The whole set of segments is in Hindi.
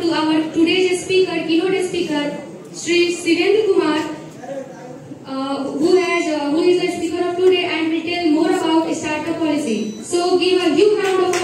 to our today's speaker, keynote speaker, Sri Sivendra Kumar, uh, who has uh, who is the speaker of today and will tell more about startup policy. So give a huge round of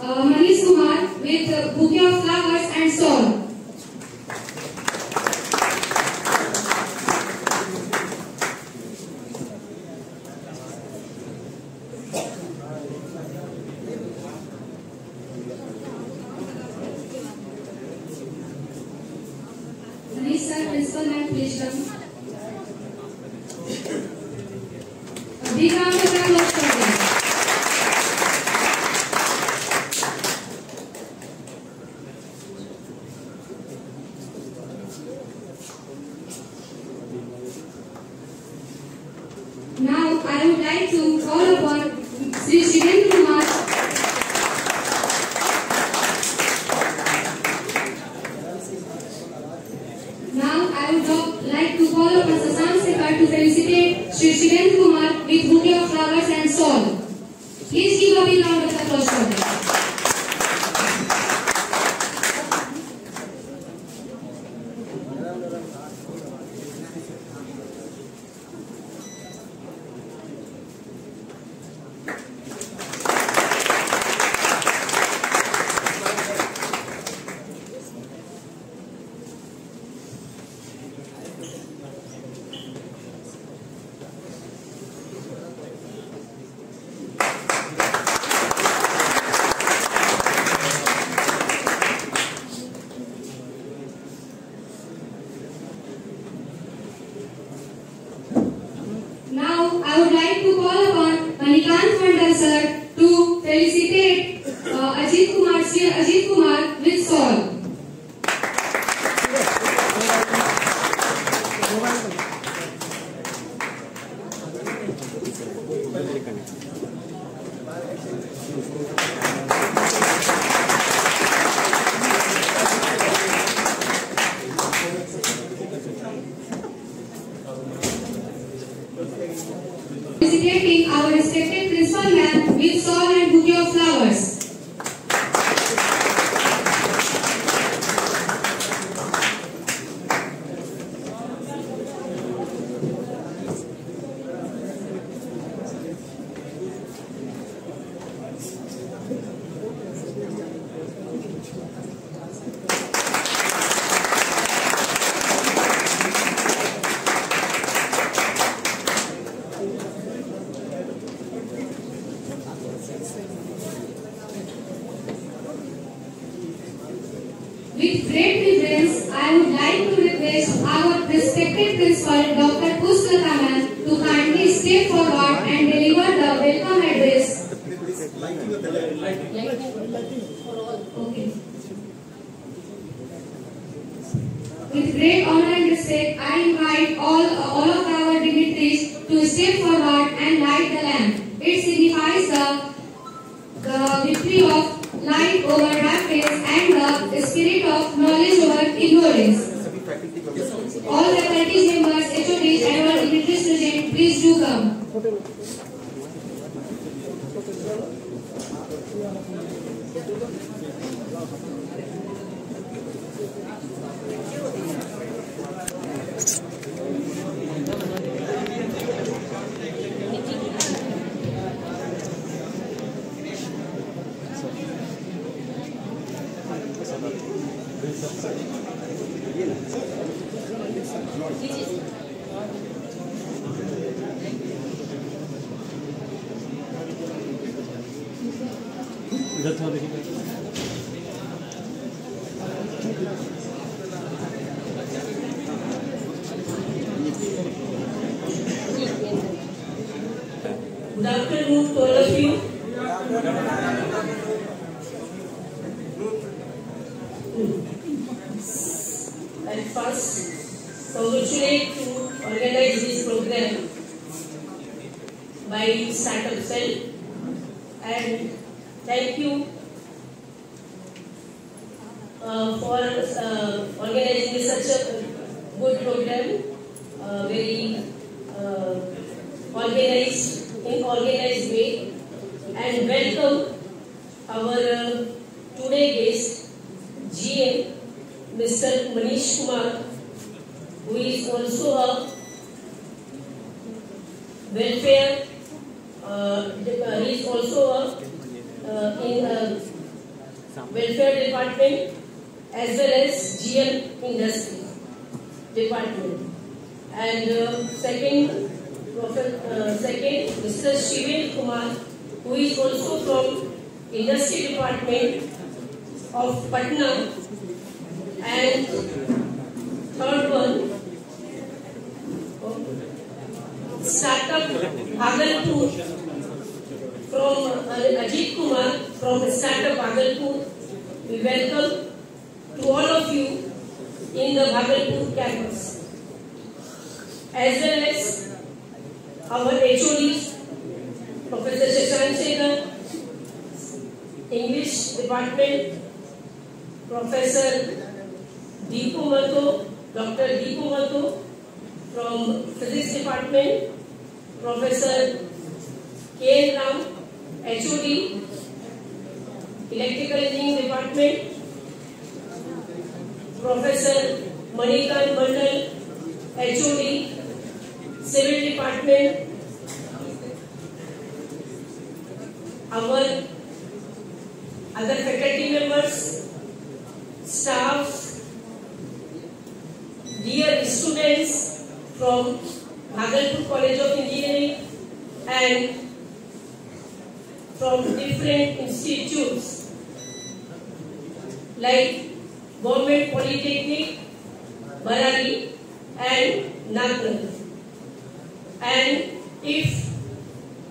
uh, Manish Kumar with Bouquet of Flowers and Song. इधर थोड़ा देखिए second, uh, second, Mr. Shivel Kumar, who is also from industry department of Patna. And third one, startup Bhagalpur from uh, Ajit Kumar from startup Bhagalpur. We welcome to all of you in the Bhagalpur campus. As well as our HODs, Professor Shashank Sekhar, English Department, Professor Deepu Mato, Dr. Deepu Mato from Physics Department, Professor K. Ram, HOD, Electrical Engineering Department, Professor Manikant Mandal, HOD, civil department our other faculty members staff dear students from Bhagalpur college of engineering and from different institute like government polytechnic Barari and नागरंग And if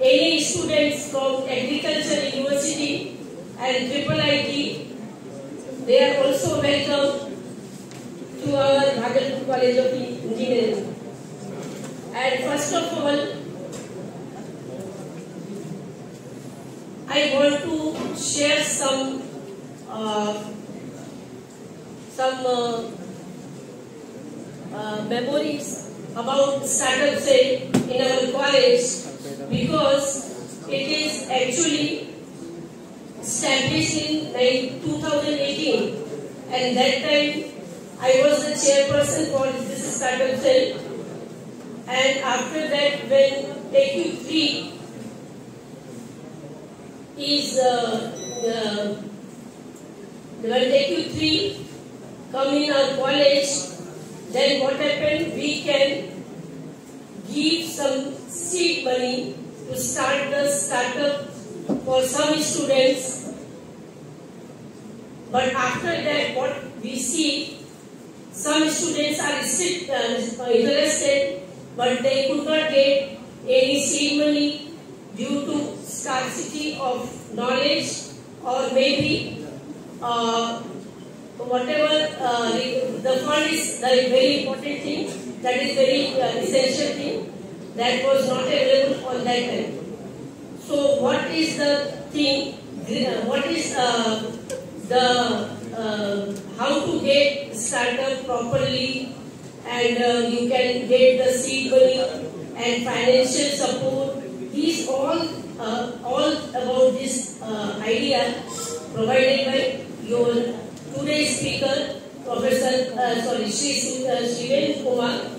any students from Agriculture University and Triple IT, they are also welcome to our Bhagalpur College of Engineering. And first of all, I want to share some uh, some uh, uh, memories about startup say in our college because it is actually established in like 2018 and that time I was the chairperson for this startup cell. And after that when AQ3 is uh, the, when AQ3 come in our college then what happened? We can give some seed money to start the startup for some students. But after that what we see some students are uh, interested, but they could not get any seed money due to scarcity of knowledge or maybe uh, whatever uh, the fund is the very important thing, that is very uh, essential thing that was not available on that time. So what is the thing, what is uh, the uh, how to get startup properly and uh, you can get the seed money and financial support. These all uh, all about this idea provided by your today's speaker, Professor uh, sorry Sri uh, Kumar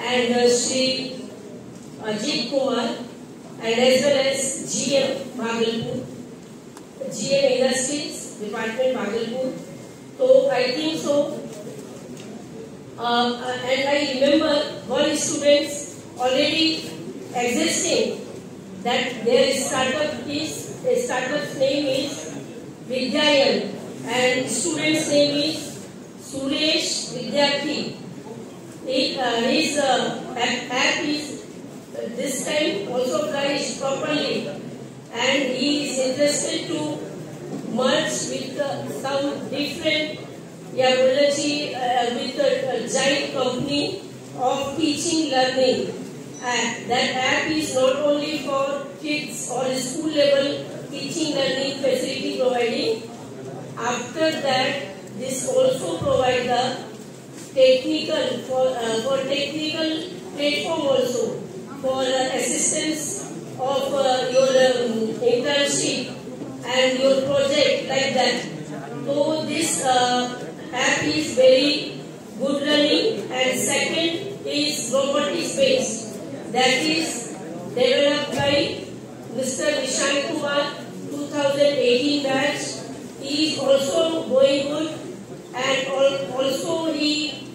and uh, Sri Ajit Kumar and as well as GM Bhagalpur, GM Industries Department Bhagalpur so I think so. Uh, and I remember one students already existing that their startup is the startup's name is Vidyayan and student's name is Suresh Vidyarthi. He, uh, his uh, is uh, this time also priced properly and he is interested to merge with uh, some different Yabulaji uh, with a, a giant company of teaching learning. And that app is not only for kids or school level teaching learning facility providing. After that, this also provide the technical for uh, for technical platform also for uh, assistance of uh, your um, internship and your project like that. So this uh, app is very good running and second is robotics based. That is developed by Mr. Vishal Kumar 2018 batch. He is also going good and also he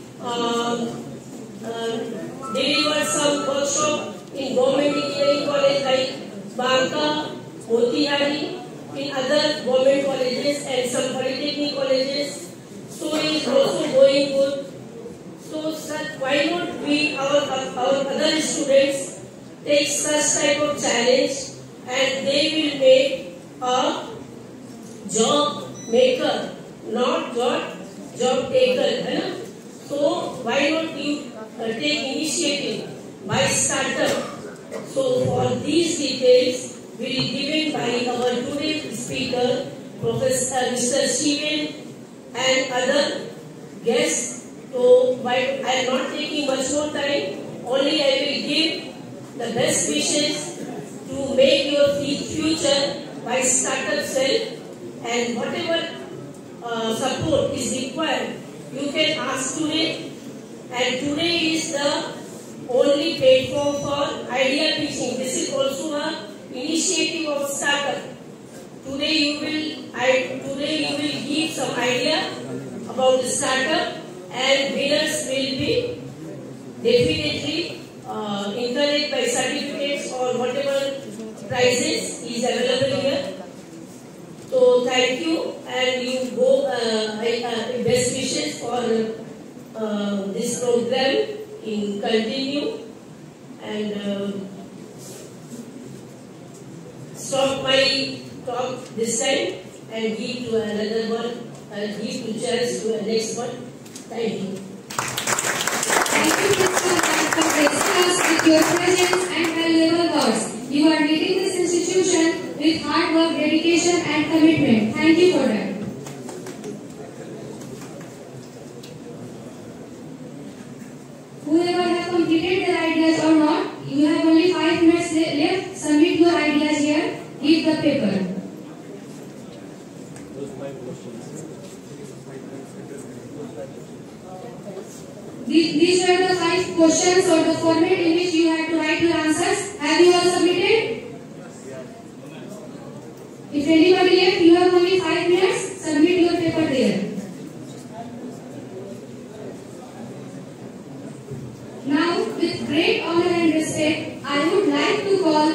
delivered some workshop in government engineering college like Banka, Motihari in other government colleges and some polytechnic colleges. So it is also going good. So such, why not we, our, our other students, take such type of challenge and they will make a job maker, not job, job taker. Right? So why not you uh, take initiative by startup? So for these details, will be given by our today's speaker, Professor Mr. Steven and other guests. So by, I am not taking much more time, only I will give the best wishes to make your future by startup self and whatever uh, support is required, you can ask today. And today is the only platform for idea pitching. This is also a initiative of startup. Today you will I, today you will give some idea about the startup and winners will be definitely uh, encouraged by certificates or whatever prizes is available. So thank you and you go uh, uh, best wishes for uh, this program in continue and uh, stop my talk this time and give to another one, and give to chance to the next one. Thank you. Thank you, Mr. for your presence and valuable words. You are this institution with hard work, dedication and commitment. Thank you for that. Whoever have completed their ideas or not, you have only five minutes left. Submit your ideas here. Give the paper. These, these were the five questions or the format in which you had to write your answers. Have you all submitted? If anybody left, you have only five minutes. Submit your paper there. Now, with great honor and respect, I would like to call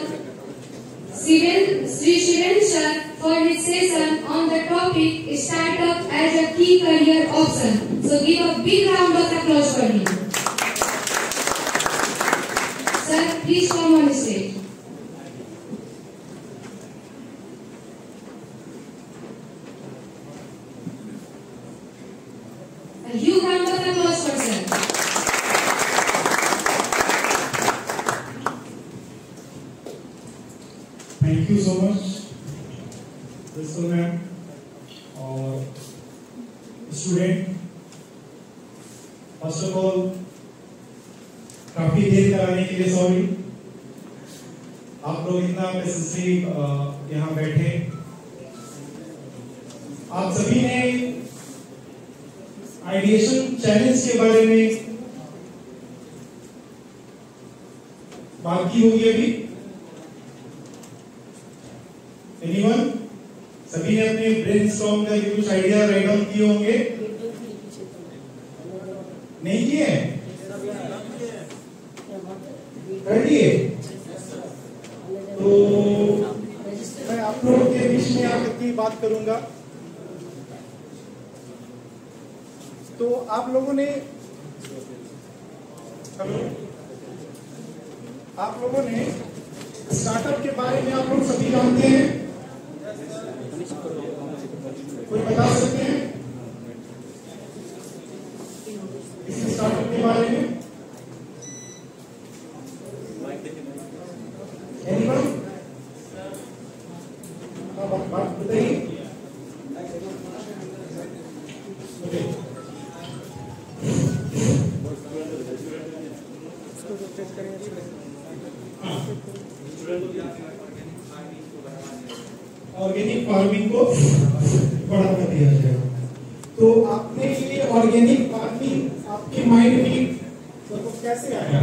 Siren, Sri Shiven Shah for his session on the topic Startup as a Key Career Option. So give a big round of applause for him. Sir, please come on stage. Startup के बारे में आप लोग सभी जानते हैं कोई बता सकते हैं इस स्टार्टअप के बारे में Anyone? हाँ, बात बात बताइए Okay. ऑर्गेनिक फ़ार्मिंग को बढ़ावा दिया जाएगा तो आपने ये ऑर्गेनिक फ़ार्मिंग आपके माइंड में मतलब कैसे आया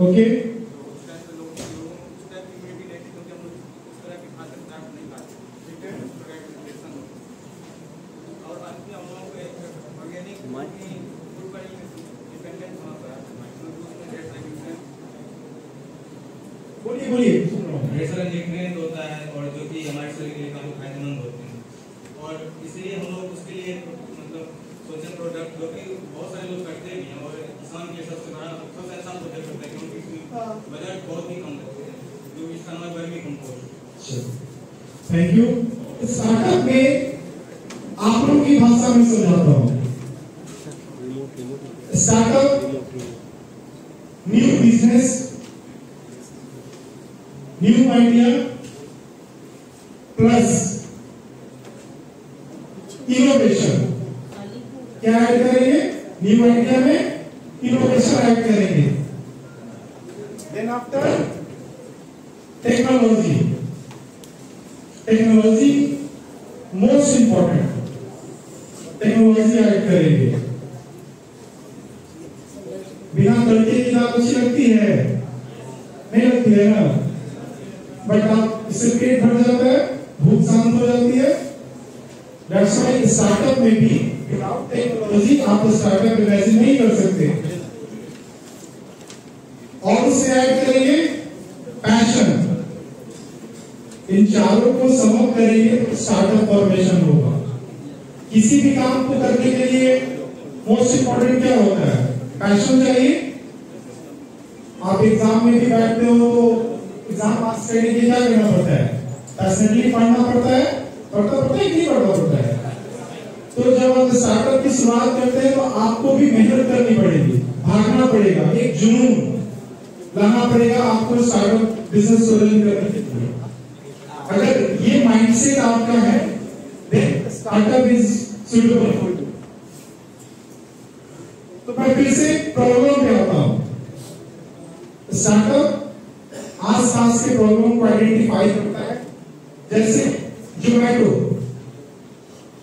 ओके बोलिए बोलिए सुन रहा हूँ नेचुरल न्यूट्रिएंट होता है और जो कि हमारे शरीर के लिए काफ़ी फ़ायदेमंद होते हैं और इसलिए हम लोग उसके लिए मतलब सोचे प्रोडक्ट जो कि बहुत सारे लोग करते भी हैं और किसान के लिए सबसे बड़ा सबसे अच्छा प्रोडक्ट होता है क्योंकि इसमें बजट बहुत ही कम लगते हैं जो इसका नाम है vermicompost thank you startup में आप लोगों की भाषा में समझाता हूँ startup new business new idea plus innovation क्या ऐड करेंगे न्यू आइडिया में इनोवेशन ऐड करेंगे then after technology technology most important technology add करेंगे बिना तड़के की दाल अच्छी लगती है नहीं लगती है ना बट आप इससे पेट भर जाता है भूख शांत हो जाती है दैट्स व्हाई स्टार्टअप में भी विदाउट टेक्नोलॉजी आप स्टार्टअप इमेजिन नहीं कर सकते और उससे ऐड करेंगे पैशन इन चारों को समअप करेंगे तो स्टार्टअप फॉर्मेशन होगा किसी भी काम को करने के लिए मोस्ट इंपॉर्टेंट क्या होता है पैशन चाहिए आप एग्ज़ाम में भी बैठते हो तो एग्ज़ाम पास करने के लिए क्या करना पड़ता है पैशनेटली पढ़ना पड़ता है पढ़ता पड़ता है नहीं पढ़ना पड़ता है तो जब आप स्टार्टअप की शुरुआत करते हैं तो आपको भी मेहनत करनी पड़ेगी भागना पड़ेगा एक जुनून लाना पड़ेगा आपको स्टार्टअप बिज़नेस को रन करने के लिए अगर ये माइंडसेट आपका है देन स्टार्टअप इज़ सुटेबल तो मैं फिर से प्रॉब्लम पे आता हूँ स्टार्टअप आसपास के प्रॉब्लम को आइडेंटिफाई करता है। जैसे जोमेटो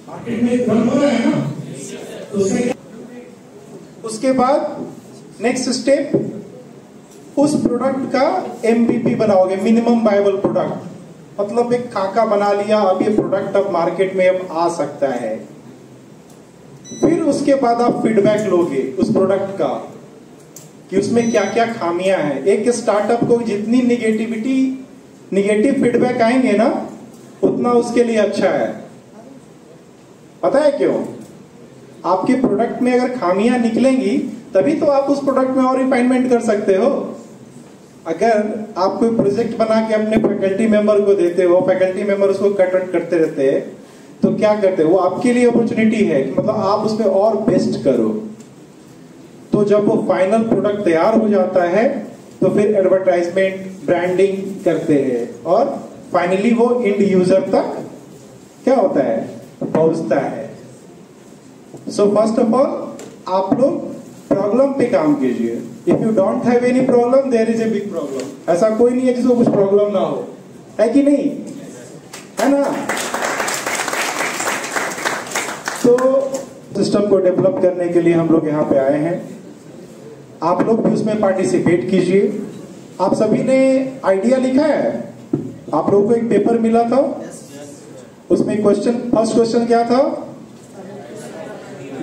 मार्केट में रन हो रहा है ना? तो उसके बाद नेक्स्ट स्टेप उस प्रोडक्ट का एमबीपी बनाओगे मिनिमम बाइबल प्रोडक्ट मतलब एक खाका बना लिया, अब ये प्रोडक्ट अब मार्केट में अब आ सकता है। फिर उसके बाद आप फीडबैक लोगे उस प्रोडक्ट का। कि उसमें क्या क्या खामियाँ हैं। एक स्टार्टअप को जितनी निगेटिविटी निगेटिव फीडबैक आएँगे ना, उतना उसके लिए अच्छा है। पता है क्यों? आपके प्रोडक्ट में अगर खामियाँ निकलेंगी, तभी तो आप उस प्रोडक्ट में और रिफाइनमेंट कर सकते हो। अगर आप कोई प्रोजेक्ट बना के अपने फैकल्टी मेंबर को देते हो फैकल्टी मेंबर उसको कट करते रहते हैं तो क्या करते हो? वो आपके लिए अपॉर्चुनिटी है कि मतलब आप उसमें और बेस्ट करो। तो जब वो फाइनल प्रोडक्ट तैयार हो जाता है तो फिर एडवर्टाइजमेंट ब्रांडिंग करते हैं और फाइनली वो इंड यूज़र तक क्या होता है? पहुँचता है। सो फ़र्स्ट ऑफ़ ऑल आप लोग प्रॉब्लम पे काम कीजिए। If you don't have any problem there is a big problem ऐसा कोई नहीं है जिसको कुछ प्रॉब्लम ना हो। है कि नहीं? है ना? तो सिस्टम को डेवलप करने के लिए हम लोग यहाँ पे आए हैं। आप लोग भी उसमें पार्टिसिपेट कीजिए। आप सभी ने आइडिया लिखा है? आप लोगों को एक पेपर मिला था? उसमें क्वेश्चन फ़र्स्ट क्वेश्चन क्या था?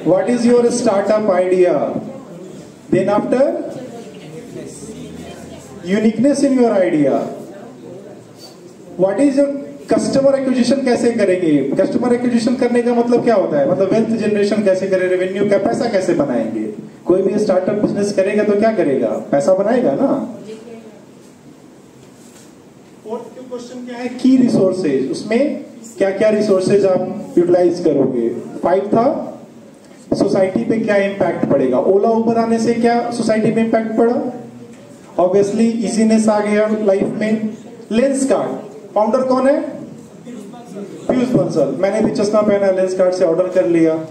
What is your startup idea then after uniqueness in your idea what is your customer acquisition कैसे करेंगे? कस्टमर एक्विजिशन करने का मतलब क्या होता है? मतलब वेल्थ जनरेशन कैसे करें? रेवेन्यू का पैसा कैसे बनाएँगे? कोई भी स्टार्टअप बिज़नेस करेगा तो क्या करेगा? पैसा बनाएगा ना? फोर्थ क्वेश्चन क्या है? की रिसोर्सेज उसमें क्या क्या रिसोर्सेज आप यूटिलाइज करोगे? फाइव था? सोसाइटी पे क्या इम्पैक्ट पड़ेगा? ओला उबर आने से क्या सोसाइटी पे इम्पैक्ट पड़ा? ऑब्वियसली इजीनेस आ गया लाइफ में। लेंस कार्ड फाउंडर कौन है? पीयूष बंसल मैंने भी चश्मा पहना लेंस कार्ड से ऑर्डर कर लिया।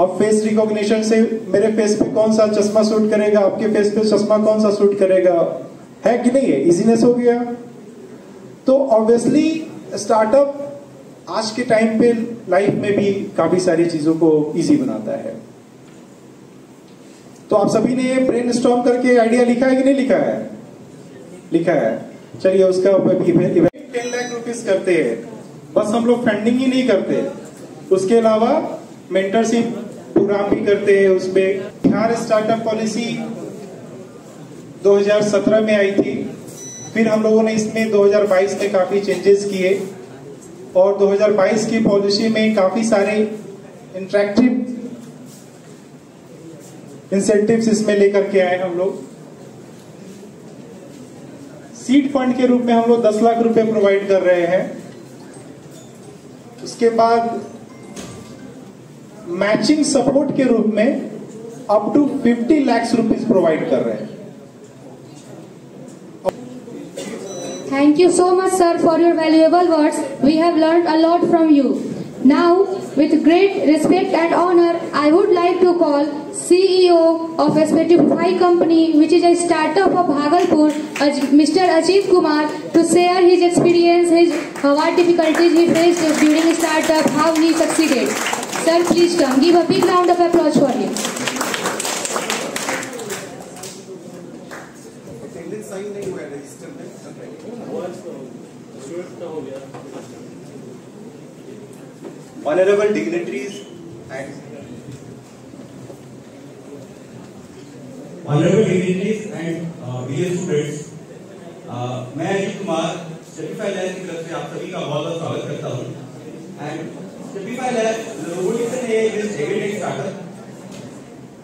अब फेस रिकॉग्निशन से मेरे फेस पे कौन सा चश्मा सूट करेगा? आपके फेस पे चश्मा कौन सा सूट करेगा? है कि नहीं? है इजीनेस हो गया। तो ऑब्वियसली स्टार्टअप आज के टाइम पे लाइफ में भी काफ़ी सारी चीज़ों को इजी बनाता है। तो आप सभी ने ब्रेन स्टॉम करके आइडिया लिखा है कि नहीं लिखा है? लिखा है। चलिए उसका टेन लाख रुपीज़ करते हैं। बस हम लोग फंडिंग ही नहीं करते। उसके अलावा मेंटरशिप प्रोग्राम भी करते हैं, उसमें बिहार स्टार्टअप पॉलिसी 2017 में आई थी। फिर हम लोगों ने इसमें 2022 में काफ़ी चेंजेस किए और 2022 की पॉलिसी में काफ़ी सारे इंटरेक्टिव इंसेंटिव्स इसमें लेकर के आए हम लोग। सीट फंड के रूप में हम लोग 10 लाख रुपए प्रोवाइड कर रहे हैं। उसके बाद मैचिंग सपोर्ट के रूप में up to 50 lakh rupees provide कर रहे हैं Thank you so much, sir, for your valuable words. We have learned a lot from you. Now, with great respect and honor, I would like to call CEO of Spotify company, which is a startup of Bhagalpur, Mr. Ajit Kumar, to share his experience, his uh, what difficulties he faced during startup, how he succeeded. Sir, please come. Give a big round of applause for him. honorable dignitaries And uh, dear students, uh, मैं अजीत कुमार स्टेपिफाई लैब की तरफ़ से आप सभी का बहुत बहुत स्वागत करता हूँ। एंड स्टेपिफाई लैब रोबोटिक्स है एक स्टार्टअप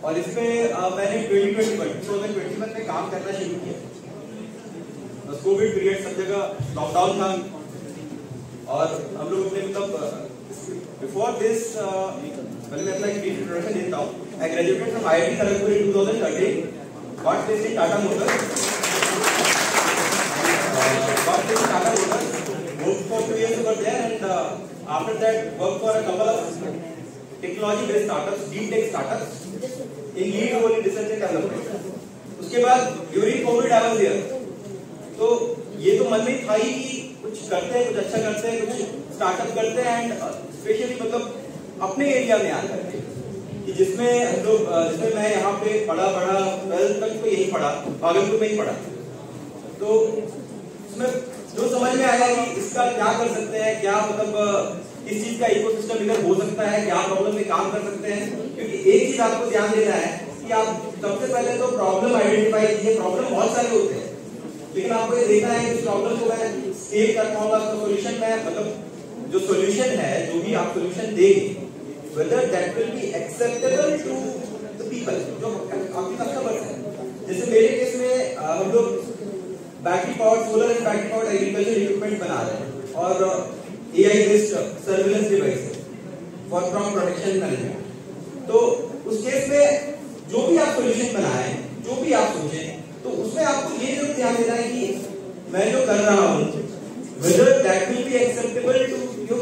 और इसमें uh, मैंने 2021 2021 में काम करना शुरू किया। कोविड पीरियड सब जगह लॉकडाउन था। और हम लोग अपने मतलब बिफोर दिस पहले मैं अपना एक इंट्रोडक्शन देता हूँ। I graduated from IIT Kharagpur in 2013 got placed in Tata Motors placed in Tata Motors two years over there and uh, after that worked for a couple of technology based startups deep tech startups in lead role in research and development उसके बाद during covid I was here तो ये तो मन में था ही कि कुछ करते हैं कुछ अच्छा करते हैं कुछ स्टार्टअप करते हैं एंड स्पेशली मतलब अपने एरिया में आ करके कि जिसमें हम लोग जिसमें मैं यहाँ पे पढ़ा पढ़ा, ट्वेल्थ तक तो यही पढ़ा, भागलपुर में ही पढ़ा। तो उसमें जो समझ में आया कि इसका क्या कर सकते हैं, क्या मतलब इस चीज़ का इकोसिस्टम इधर हो सकता है, क्या प्रॉब्लम में काम कर सकते हैं, क्योंकि एक चीज़ आपको ध्यान देना है कि आप सबसे पहले तो प्रॉब्लम आइडेंटिफाई कीजिए प्रॉब्लम बहुत सारे होते हैं। लेकिन आपको ये देखना है कि प्रॉब्लम को मैं स्केल कर पाऊँगा सोल्यूशन मैं मतलब जो सॉल्यूशन है, जो भी आप सोल्यूशन देंगे whether that will be acceptable to the people, जो आपके कस्टमर्स हैं। जैसे मेरे केस में हम लोग battery power solar and battery power agriculture equipment बना रहे हैं और AI based surveillance device for crop protection management तो उस केस में जो भी आप सॉल्यूशन बनाए, जो भी आप सोचें तो उसमें आपको ये ज़रूर ध्यान देना है कि मैं जो कर रहा हूँ, whether that will be acceptable to you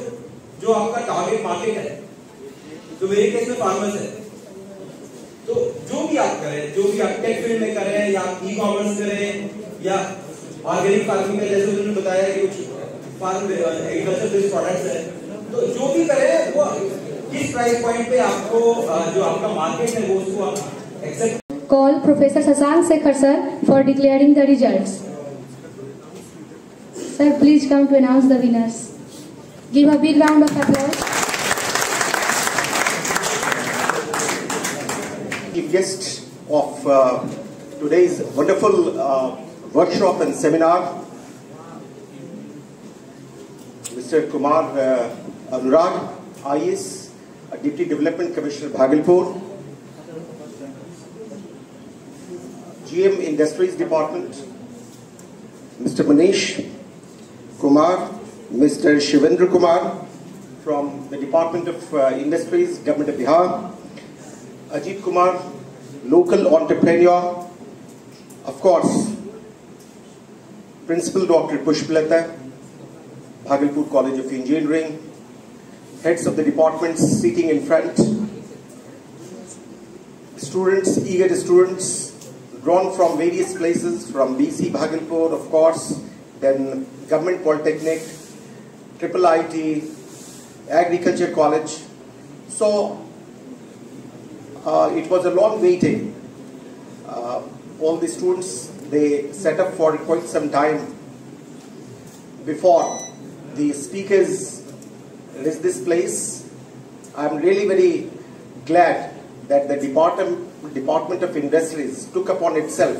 जो आपका टारगेट मार्केट है जो मेरे केस में फार्मर्स है तो जो भी आप करें जो भी आप टेक फ़ील्ड में करें या ई कॉमर्स करें या ऑर्गेनिक फ़ार्मिंग में जैसे उन्होंने बताया कि कुछ फार्म एग्रीकल्चर बेस्ड प्रोडक्ट्स है तो जो भी करें वो किस प्राइस पॉइंट पे आपको जो आपका मार्केट है वो उसको आप accept Call Professor Sasank Sekhar sir for declaring the results. Sir, please come to announce the winners. Give a big round of applause. Guest of uh, today's wonderful uh, workshop and seminar, Mr. Kumar uh, Anurag, IS, uh, Deputy Development Commissioner, Bhagalpur, GM Industries Department, Mr. Manish Kumar, Mr. Shivendra Kumar from the Department of uh, Industries, Government of Bihar, Ajit Kumar, local entrepreneur, of course, Principal Dr. Pushpalata, Bhagalpur College of Engineering, heads of the departments sitting in front, students, eager students, drawn from various places, from BC Bhagalpur, of course, then Government Polytechnic, Triple IT, Agriculture College. So, uh, it was a long waiting. Uh, all the students they set up for quite some time before the speakers reached this place. I'm really very glad that the Department Department of Industries took upon itself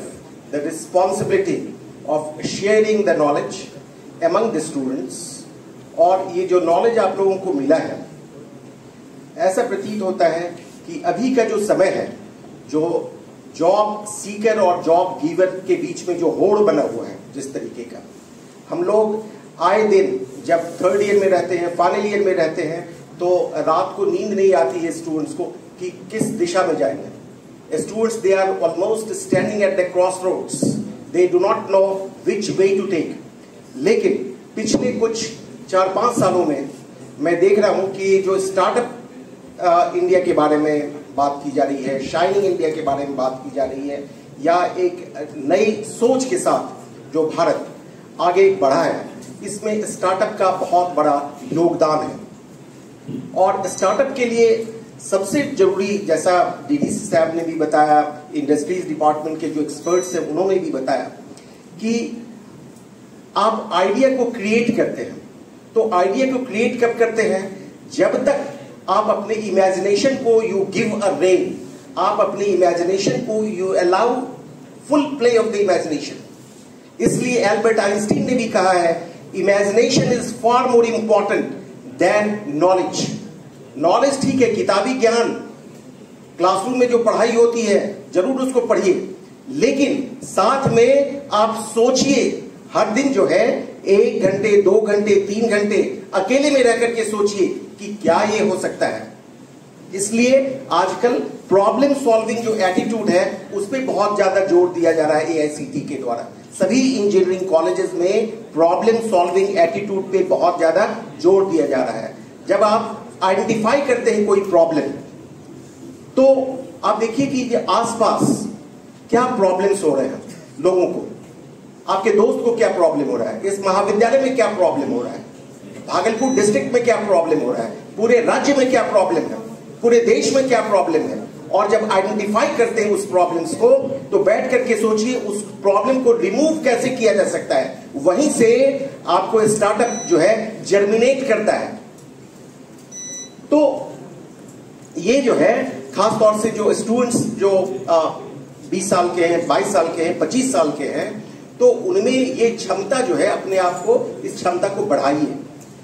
the responsibility of sharing the knowledge among the students और ये जो नॉलेज आप लोगों को मिला है ऐसा प्रतीत होता है कि अभी का जो समय है, जो जॉब सीकर और जॉब गिवर के बीच में जो होड़ बना हुआ है, जिस तरीके का, हम लोग आए दिन जब थर्ड ईयर में रहते हैं फाइनल ईयर में रहते हैं तो रात को नींद नहीं आती है स्टूडेंट्स को कि किस दिशा में जाएँगे। Students they are almost standing at the cross roads they do not know which way to take लेकिन पिछले कुछ चार पाँच सालों में मैं देख रहा हूँ कि जो स्टार्टअप इंडिया के बारे में बात की जा रही है शाइनिंग इंडिया के बारे में बात की जा रही है, या एक नई सोच के साथ जो भारत आगे बढ़ा है, इसमें स्टार्टअप का बहुत बड़ा योगदान है। और स्टार्टअप के लिए सबसे ज़रूरी, जैसा डीडीसी साहब ने भी बताया इंडस्ट्रीज़ डिपार्टमेंट के जो एक्सपर्ट्स हैं, उन्होंने भी बताया कि आप आइडिया को क्रिएट करते हैं। तो आइडिया को क्रिएट कब करते हैं? जब तक आप अपने इमेजिनेशन को यू गिव अ रेन आप अपने इमेजिनेशन को you allow full play of the imagination इसलिए एल्बर्ट आइंस्टीन ने भी कहा है imagination is far more important than knowledge knowledge ठीक है, किताबी ज्ञान. क्लासरूम में जो पढ़ाई होती है, ज़रूर उसको पढ़िए. लेकिन साथ में आप सोचिए, हर दिन जो है एक घंटे, दो घंटे, तीन घंटे अकेले में रह करके सोचिए कि क्या ये हो सकता है। इसलिए आजकल प्रॉब्लम सॉल्विंग जो एटीट्यूड है, उस पर बहुत ज़्यादा ज़ोर दिया जा रहा है एआईसीटी के द्वारा। सभी इंजीनियरिंग कॉलेजेस में प्रॉब्लम सॉल्विंग एटीट्यूड पे बहुत ज़्यादा ज़ोर दिया जा रहा है। जब आप आइडेंटिफाई करते हैं कोई प्रॉब्लम तो आप देखिए कि आसपास क्या प्रॉब्लम्स हो रहे हैं लोगों को। आपके दोस्त को क्या प्रॉब्लम हो रहा है? इस महाविद्यालय में क्या प्रॉब्लम हो रहा है? भागलपुर डिस्ट्रिक्ट में क्या प्रॉब्लम हो रहा है? पूरे राज्य में क्या प्रॉब्लम है? पूरे देश में क्या प्रॉब्लम है? और जब आइडेंटिफाई करते हैं उस प्रॉब्लम्स को तो बैठ करके सोचिए उस प्रॉब्लम को रिमूव कैसे किया जा सकता है? वहीं से आपको स्टार्टअप जो है जर्मिनेट करता है। तो ये जो है खास तौर से जो स्टूडेंट्स जो बीस साल के हैं, बाईस साल के हैं, पच्चीस साल के हैं तो उनमें ये क्षमता जो है अपने आप को इस क्षमता को बढ़ाइए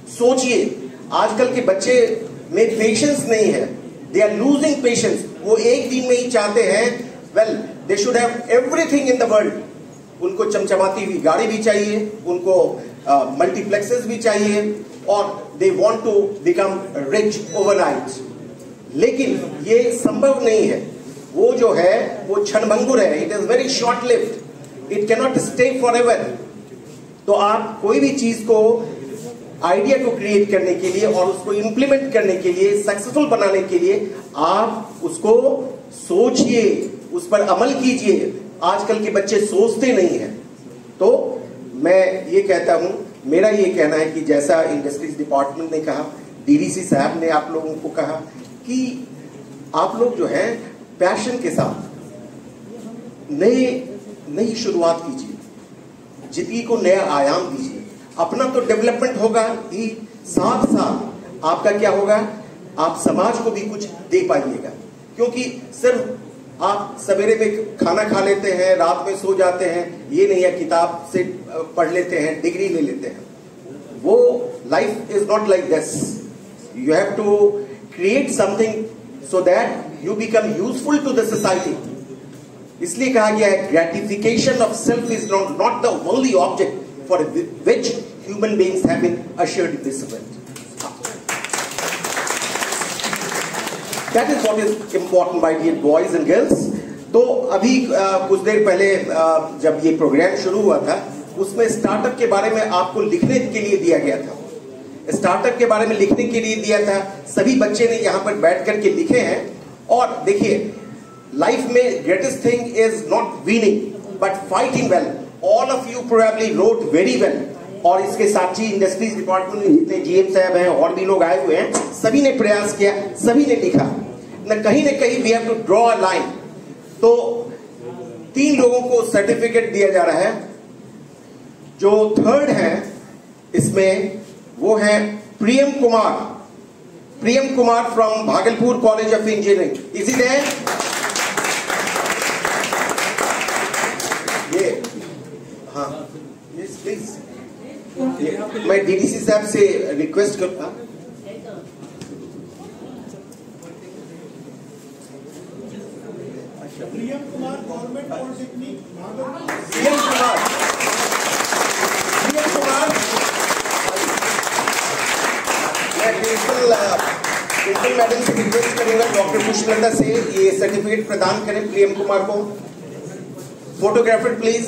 सोचिए आजकल के बच्चे में पेशेंस नहीं है। दे आर लूजिंग पेशेंस वो एक दिन में ही चाहते हैं well they should have everything in the world उनको चमचमाती हुई गाड़ी भी चाहिए उनको मल्टीप्लेक्सेस uh, भी चाहिए और they want to become rich overnight लेकिन ये संभव नहीं है। वो जो है वो क्षणभंगुर है। It is very short lived it cannot stay forever तो आप कोई भी चीज़ को आइडिया को क्रिएट करने के लिए और उसको इंप्लीमेंट करने के लिए सक्सेसफुल बनाने के लिए आप उसको सोचिए, उस पर अमल कीजिए। आजकल के बच्चे सोचते नहीं हैं। तो मैं ये कहता हूँ, मेरा ये कहना है कि जैसा इंडस्ट्रीज़ डिपार्टमेंट ने कहा डीडीसी साहब ने आप लोगों को कहा कि आप लोग जो है पैशन के साथ नए नई शुरुआत कीजिए। ज़िंदगी को नया आयाम दीजिए। अपना तो डेवलपमेंट होगा ही साथ साथ आपका क्या होगा? आप समाज को भी कुछ दे पाइएगा। क्योंकि सिर्फ़ आप सवेरे में खाना खा लेते हैं, रात में सो जाते हैं, ये नहीं है किताब से पढ़ लेते हैं, डिग्री ले लेते हैं। वो life is not like this you have to create something so that you become useful to the society इसलिए कहा गया है gratification of self is not not the only object beings have been assured discipline. That is what is important, my dear boys and girls. तो अभी आ, कुछ देर पहले आ, जब ये प्रोग्राम शुरू हुआ था उसमें स्टार्टअप के बारे में आपको लिखने के लिए दिया गया था स्टार्टअप के बारे में लिखने के लिए दिया था सभी बच्चे ने यहाँ पर बैठ करके लिखे हैं और देखिए लाइफ में greatest thing is not winning but fighting well all of you probably wrote very well और इसके साथ ही इंडस्ट्रीज़ डिपार्टमेंट में जितने जीएम साहब हैं, और भी लोग आए हुए हैं, सभी ने प्रयास किया, सभी ने लिखा। न कहीं न कहीं we have to draw a line तो तीन लोगों को सर्टिफिकेट दिया जा रहा है। जो थर्ड है, इसमें वो है Priyam Kumar. Priyam Kumar from Bhagalpur college of engineering इसी देयर ये हाँ यस प्लीज़ मैं डीडीसी साहब से रिक्वेस्ट करता प्रियम कुमार गवर्नमेंट पॉलिटेक्निक प्रियम कुमार। प्रियम कुमार। मैं प्रिंसिपल प्रिंसिपल मैडम से रिक्वेस्ट करूँगा डॉक्टर पुष्पलता से ये सर्टिफिकेट प्रदान करें प्रियम कुमार को। Photographer please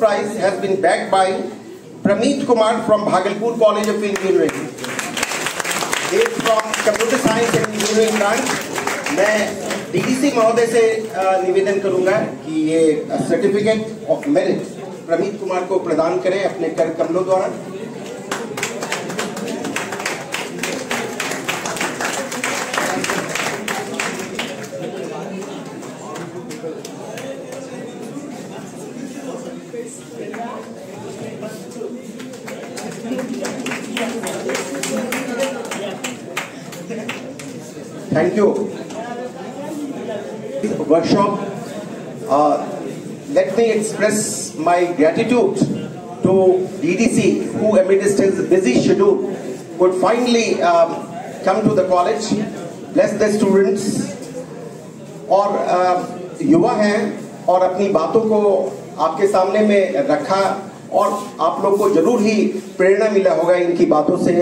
First been has by back Kumar from Bhagalpur College of Engineering. He is from Computer Science and Engineering branch मैं डीडीसी महोदय से निवेदन करूँगा कि ये certificate of merit Pramit Kumar को प्रदान करें अपने कर कमलों द्वारा Thank you. Workshop. Uh, let me express my gratitude to DDC, who amidst his busy schedule could finally um, come to the college, bless the students, और uh, युवा हैं और अपनी बातों को आपके सामने में रखा और आप लोग को ज़रूर ही प्रेरणा मिला होगा इनकी बातों से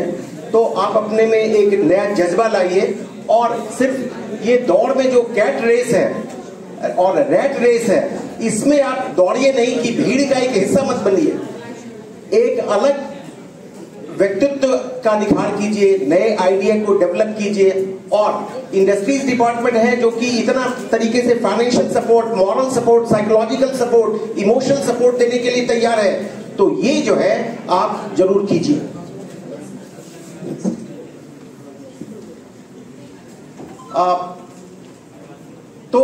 तो आप अपने में एक नया जज्बा लाइए और सिर्फ़ ये दौड़ में जो कैट रेस है और रेड रेस है इसमें आप दौड़िए नहीं कि भीड़ का एक हिस्सा मत बनिए। एक अलग व्यक्तित्व का अधिकार कीजिए, नए आइडिया को डेवलप कीजिए। और इंडस्ट्रीज़ डिपार्टमेंट है जो कि इतना तरीके से financial support, moral support, psychological support, emotional support देने के लिए तैयार है। तो ये जो है, आप ज़रूर कीजिए। आप तो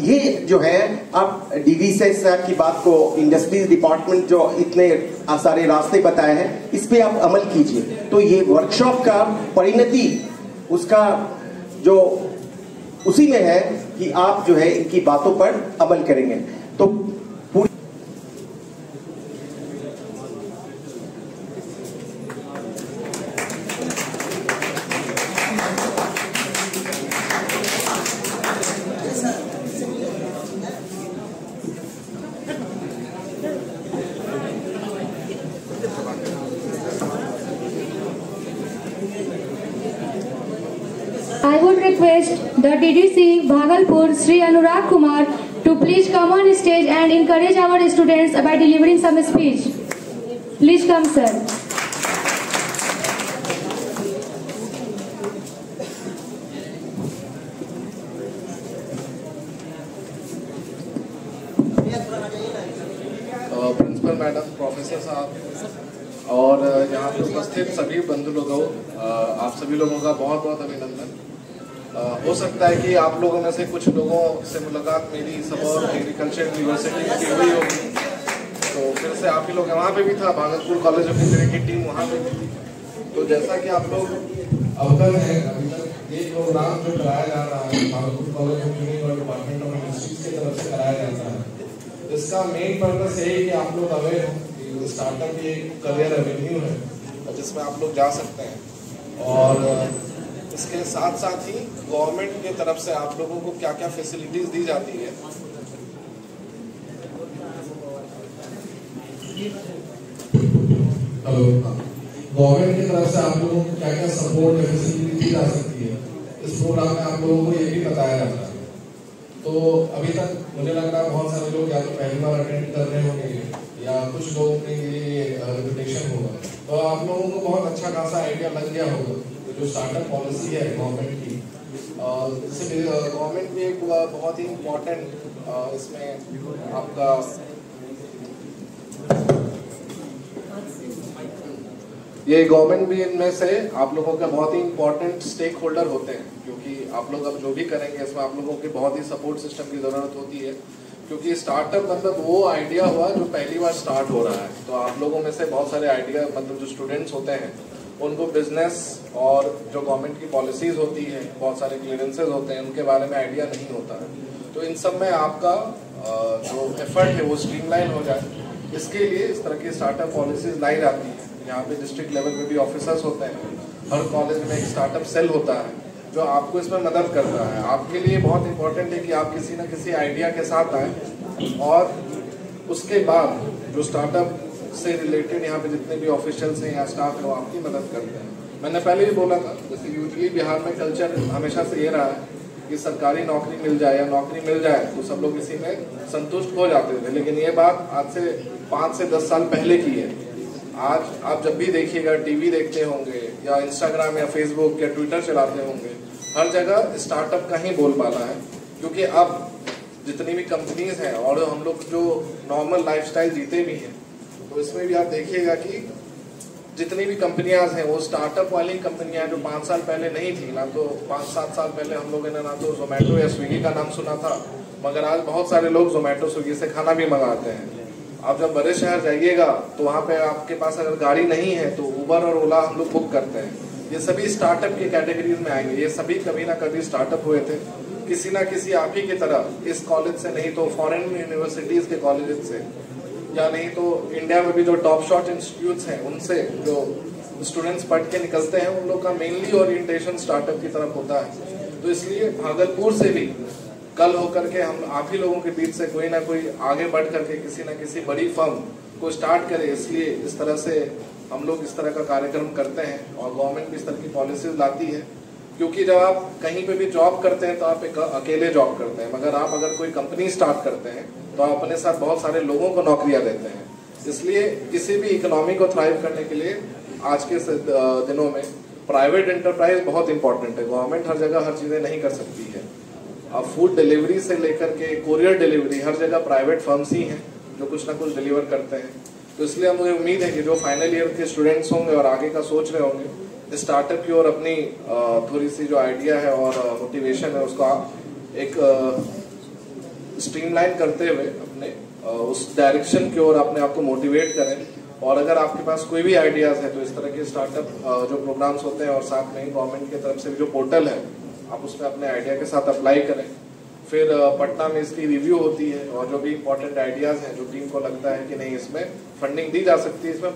ये जो है आप डीवी से की बात को इंडस्ट्रीज़ डिपार्टमेंट जो इतने सारे रास्ते बताए हैं, इस पर आप अमल कीजिए। तो ये वर्कशॉप का परिणति, उसका जो उसी में है कि आप जो है इनकी बातों पर अमल करेंगे। तो the DDC Bhagalpur Sri Anurag Kumar to please come on stage and encourage our students by delivering some speech. Please come, sir. सकता है कि आप लोगों में से कुछ लोगों से मुलाकात मेरी सबौर एग्रीकल्चर यूनिवर्सिटी की हुई होगी। तो फिर से आप ही लोग वहाँ पे भी था, भागलपुर कॉलेज ऑफ़ इंजीनियरिंग की टीम वहाँ पे थी। तो जैसा कि आप लोग अवगत है ये प्रोग्राम जो कराया जा रहा है, भागलपुर कॉलेज ऑफ़ इंजीनियरिंग और डिपार्टमेंट ऑफ़ इंडस्ट्रीज़ की तरफ़ से कराया जाता है, इसका मेन पर्पस यही कि आप लोग अवेयर हो स्टार्टअप ये करियर रेवेन्यू है, जिसमें आप लोग जा सकते हैं। और इसके साथ साथ ही गवर्नमेंट की तरफ़ से आप लोगों को क्या क्या फैसिलिटीज़ दी जाती है? हेलो गवर्नमेंट की तरफ़ से आप लोगों को क्या क्या सपोर्ट या फैसिलिटी दी जा सकती है? इस प्रोग्राम में आप लोगों को ये भी बताया जाता है। तो अभी तक मुझे लग रहा है बहुत सारे लोग या तो पहली बार अटेंड कर रहे होंगे या कुछ लोगों के लिए रिपीटेशन होगा। तो आप लोगों को बहुत अच्छा खासा आइडिया लग गया होगा कि जो स्टार्टअप पॉलिसी है गवर्नमेंट की गवर्नमेंट भी एक बहुत ही इम्पोर्टेंट इसमें आपका ये गवर्नमेंट भी इनमें से आप लोगों का बहुत ही इम्पोर्टेंट स्टेक होल्डर होते हैं, क्योंकि आप लोग अब जो भी करेंगे, इसमें आप लोगों की बहुत ही सपोर्ट सिस्टम की ज़रूरत होती है। क्योंकि स्टार्टअप मतलब वो आइडिया हुआ जो पहली बार स्टार्ट हो रहा है। तो आप लोगों में से बहुत सारे आइडिया मतलब जो स्टूडेंट्स होते हैं उनको बिज़नेस और जो गवर्नमेंट की पॉलिसीज़ होती है, बहुत सारे क्लियरेंसेज होते हैं, उनके बारे में आइडिया नहीं होता है। तो इन सब में आपका जो एफर्ट है वो स्ट्रीमलाइन हो जाए। इसके लिए इस तरह की स्टार्टअप पॉलिसीज़ लाई जाती है। यहाँ पे डिस्ट्रिक्ट लेवल पे भी ऑफिसर्स होते हैं। हर कॉलेज में एक स्टार्टअप सेल होता है, जो आपको इसमें मदद करता है। आपके लिए बहुत इंपॉर्टेंट है कि आप किसी न किसी आइडिया के साथ आए और उसके बाद जो स्टार्टअप से रिलेटेड यहाँ पे जितने भी ऑफिशियल्स हैं या स्टाफ है, वो आपकी मदद करते हैं। मैंने पहले भी बोला था, जैसे यूजली बिहार में कल्चर हमेशा से ये रहा है कि सरकारी नौकरी मिल जाए या नौकरी मिल जाए तो सब लोग इसी में संतुष्ट हो जाते थे। लेकिन ये बात आज से पाँच से दस साल पहले की है। आज आप जब भी देखिएगा टीवी देखते होंगे या इंस्टाग्राम या फेसबुक या ट्विटर चलाते होंगे, हर जगह स्टार्टअप का ही बोल बोलबाला है। क्योंकि अब जितनी भी कंपनीज़ हैं और हम लोग जो नॉर्मल लाइफस्टाइल जीते भी हैं इसमें भी आप देखिएगा कि जितनी भी कंपनियाँ हैं, वो स्टार्टअप वाली कंपनियाँ जो पाँच साल पहले नहीं थी। ना तो पाँच सात साल पहले हम लोगों ने ना तो जोमेटो या स्विगी का नाम सुना था, मगर आज बहुत सारे लोग जोमेटो स्विगी से खाना भी मंगाते हैं। आप जब बड़े शहर जाइएगा तो वहाँ पे आपके पास अगर गाड़ी नहीं है तो उबर और ओला हम लोग बुक करते हैं। ये सभी स्टार्टअप की कैटेगरीज में आएँगे। ये सभी कभी ना कभी स्टार्टअप हुए थे। किसी ना किसी आप ही की तरह इस कॉलेज से नहीं तो फॉरेन यूनिवर्सिटीज के कॉलेज से। या नहीं तो इंडिया में भी जो टॉप शॉट इंस्टीट्यूट हैं, उनसे जो स्टूडेंट्स पढ़ के निकलते हैं, उन लोग का मेनली ओरिएंटेशन स्टार्टअप की तरफ़ होता है। तो इसलिए भागलपुर से भी कल होकर के हम आप ही लोगों के बीच से कोई ना कोई आगे बढ़ करके किसी ना किसी बड़ी फर्म को स्टार्ट करे। इसलिए इस तरह से हम लोग इस तरह का कार्यक्रम करते हैं और गवर्नमेंट भी इस तरह की पॉलिसीज़ लाती है। क्योंकि जब आप कहीं पे भी जॉब करते हैं तो आप एक अकेले जॉब करते हैं। मगर आप अगर कोई कंपनी स्टार्ट करते हैं तो आप अपने साथ बहुत सारे लोगों को नौकरियाँ देते हैं। इसलिए किसी भी इकोनॉमी को थ्राइव करने के लिए आज के दिनों में प्राइवेट एंटरप्राइज बहुत इंपॉर्टेंट है। गवर्नमेंट हर जगह हर चीज़ें नहीं कर सकती है। अब फ़ूड डिलीवरी से लेकर के कोरियर डिलीवरी हर जगह प्राइवेट फर्म्स ही हैं जो कुछ ना कुछ डिलीवर करते हैं। तो इसलिए मुझे उम्मीद है कि जो फाइनल ईयर के स्टूडेंट्स होंगे और आगे का सोच रहे होंगे स्टार्टअप की ओर अपनी थोड़ी सी जो आइडिया है और मोटिवेशन है, उसको आप एक स्ट्रीमलाइन करते हुए अपने उस डायरेक्शन की ओर अपने आप को मोटिवेट करें। और अगर आपके पास कोई भी आइडियाज़ है तो इस तरह के स्टार्टअप जो प्रोग्राम्स होते हैं और साथ में गवर्नमेंट की तरफ़ से भी जो पोर्टल है, आप उसमें अपने आइडिया के साथ अप्लाई करें। फिर पटना में इसकी रिव्यू होती है और जो भी इम्पोर्टेंट आइडियाज़ हैं, जो टीम को लगता है कि नहीं, इसमें फंडिंग दी जा सकती है, इसमें